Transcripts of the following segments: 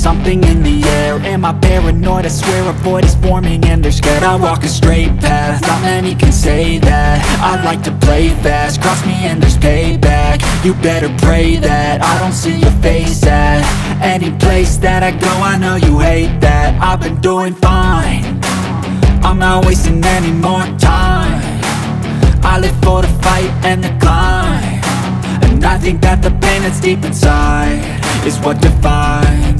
something in the air. Am I paranoid? I swear a void is forming and they're scared I walk a straight path, not many can say that. I like to play fast, cross me and there's payback. You better pray that. I don't see your face at Any place that I go, I know you hate that. I've been doing fine. I'm not wasting any more time. I live for the fight and the climb. And I think that the pain that's deep inside Is what defines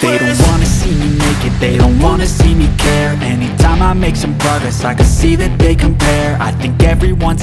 They don't wanna see me make they don't wanna see me care. Anytime I make some progress, I can see that they compare. I think everyone's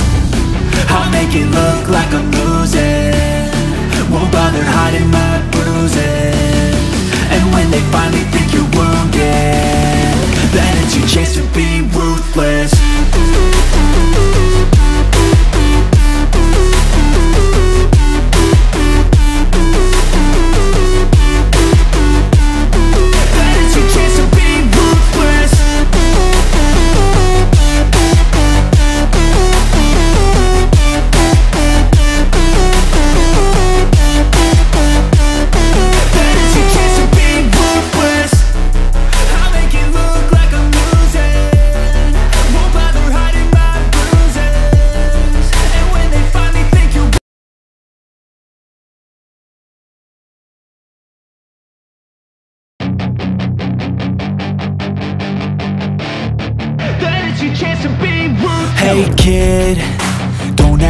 I'll make it look like I'm losing. Won't bother hiding my bruises. And when they finally think you're wounded Then it's your chance to be ruthless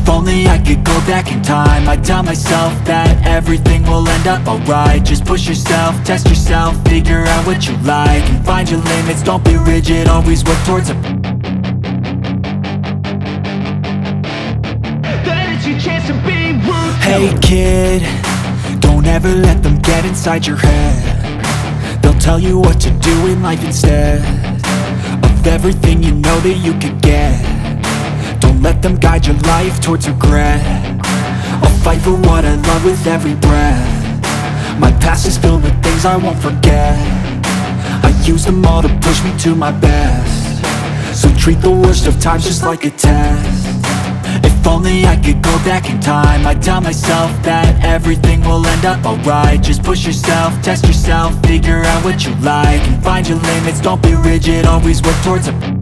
if only I could go back in time. I'd tell myself that everything will end up alright. Just push yourself, test yourself, figure out what you like And find your limits, don't be rigid, always work towards a Hey kid, don't ever let them get inside your head. They'll tell you what to do in life instead Of everything you know that you could get let them guide your life towards regret. I'll fight for what I love with every breath. My past is filled with things I won't forget. I use them all to push me to my best. So treat the worst of times just like a test. If only I could go back in time I'd tell myself that everything will end up alright. Just push yourself, test yourself, figure out what you like And find your limits, don't be rigid, always work towards a